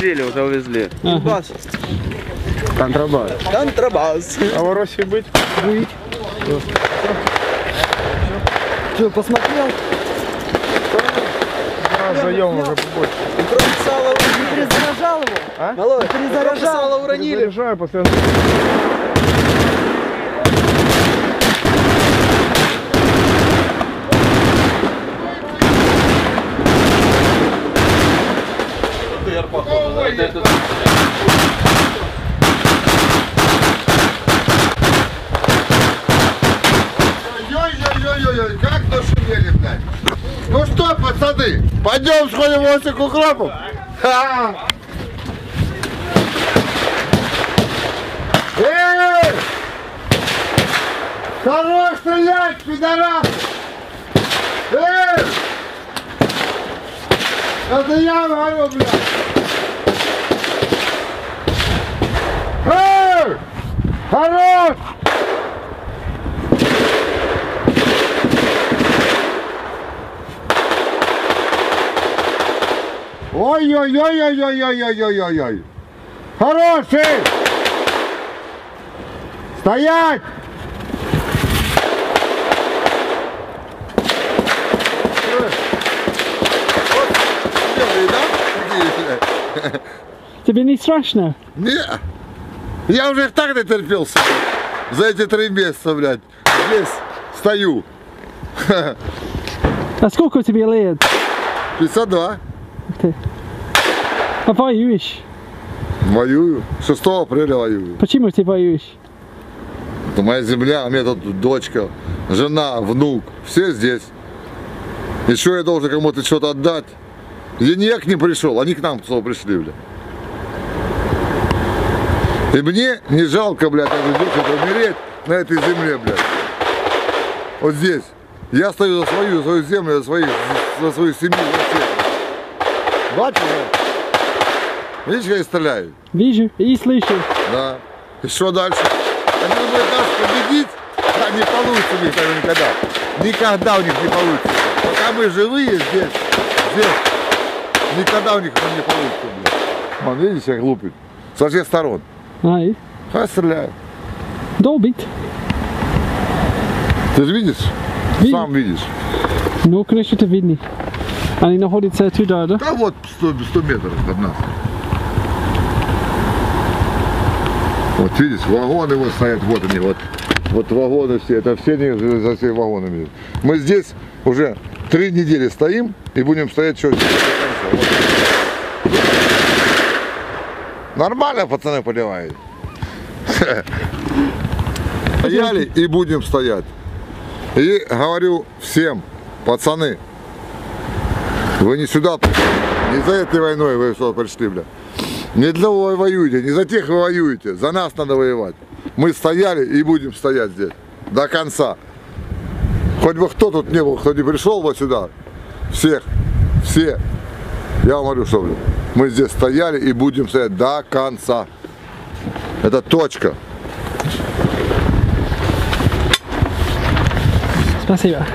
Расстрели уже увезли. Ага. Контрабас. Контрабас. А в России быть? Быть. Что, посмотрел? Да, заем уже побольше. Кроме сала Не перезаряжал его? А? Малой, Перезаряжал. сало уронили. Заряжаю постоянно. Ой-ой-ой-ой, как нашумели, блядь. Ну что, пацаны, пойдем сходим в гости к укропу? Ха! Эй! Хорош стрелять, пидорас! Эй! Это я говорю, блядь! Эй! Хорош! Ой-ой-ой-ой-ой-ой-ой-ой-ой. Хороший! Стоять! Тебе не страшно? Не, я уже их так натерпелся за эти три месяца, блядь. Здесь стою. А сколько тебе лет? 52. Ты. А воюешь? Воюю. 6 апреля воюю. Почему ты воюешь? Это моя земля, у меня тут дочка, жена, внук. Все здесь. Еще я должен кому-то что-то отдать. Я не я к ним пришел, они к нам пришли, бля. И мне не жалко, блядь, эту девушку умереть на этой земле, блядь. Вот здесь. Я стою за свою, за свою землю, за, своих, за свою семью, за всех. Бачишь, да? Видишь, я стреляю? Вижу и слышу. Да. И что дальше? Они думают нас победить, а не получится у них этого никогда. Никогда у них не получится. Пока мы живые здесь, здесь, никогда у них не получится. Блин. Вон, видишь, как лупит. Со всех сторон. Nej. Хай стреляют. Dåligt. Ты же видишь? Видно. Сам видишь. Nu kanske inte vinner. Они находятся туда, да? Да вот 100, 100 метров от нас. Вот видишь, вагоны вот стоят, вот они, вот. Вот вагоны все, это все они за всеми вагонами. Мы здесь уже три недели стоим и будем стоять что Нормально пацаны поливают. Стояли и будем стоять. И говорю всем, пацаны, вы не сюда пришли, не за этой войной вы сюда пришли, бля. Не для вы воюете, не за тех вы воюете, за нас надо воевать. Мы стояли и будем стоять здесь до конца. Хоть бы кто тут не был, кто не пришел вот сюда, всех, все, я вам говорю, что мы здесь стояли и будем стоять до конца. Это точка. Спасибо.